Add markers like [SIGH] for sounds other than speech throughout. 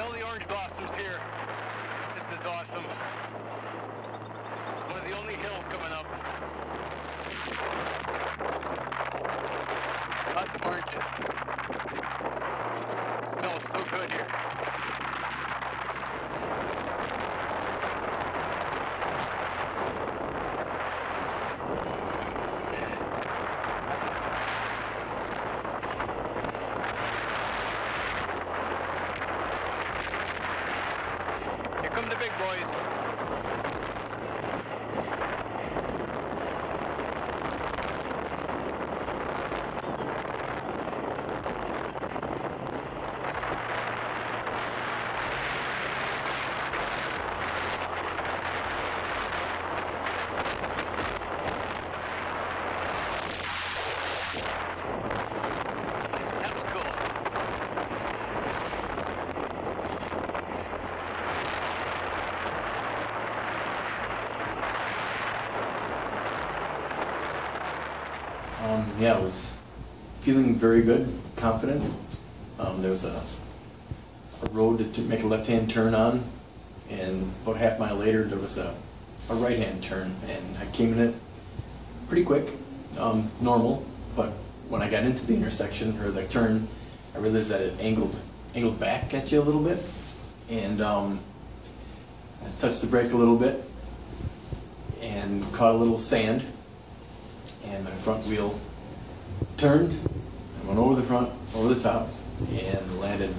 orange blossoms here. This is awesome. One of the only hills coming up. Lots of oranges. It smells so good here. Big boys. That was cool. Um, yeah, I was feeling very good, confident. Um, there was a, a road to, make a left-hand turn on, and about half mile later there was a, a right-hand turn, and I came in it pretty quick, um, normal. But when I got into the intersection or the turn, I realized that it angled angled back at you a little bit, and um, I touched the brake a little bit, and caught a little sand and my front wheel turned and went over the front, over the top, and landed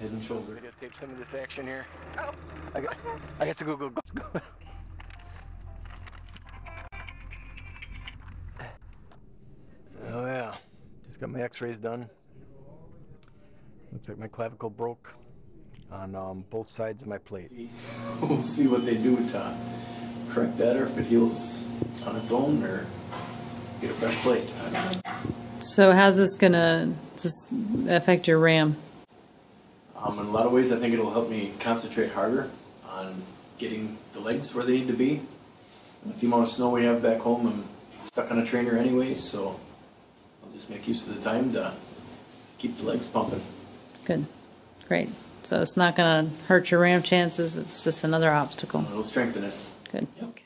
head and shoulder. I gotta tape some of this action here. Oh. I got, I got to go, go, go. Let's go. Oh yeah, just got my x-rays done. Looks like my clavicle broke on um, both sides of my plate. [LAUGHS] We'll see what they do to correct that, or if it heals on its own, or get a fresh plate. I don't know. So how's this gonna just affect your RAAM? Um, in a lot of ways, I think it'll help me concentrate harder on getting the legs where they need to be. With the amount of snow we have back home, I'm stuck on a trainer anyway, so I'll just make use of the time to keep the legs pumping. Good, great. So it's not gonna hurt your RAAM chances. It's just another obstacle. It'll strengthen it. Good. Yep.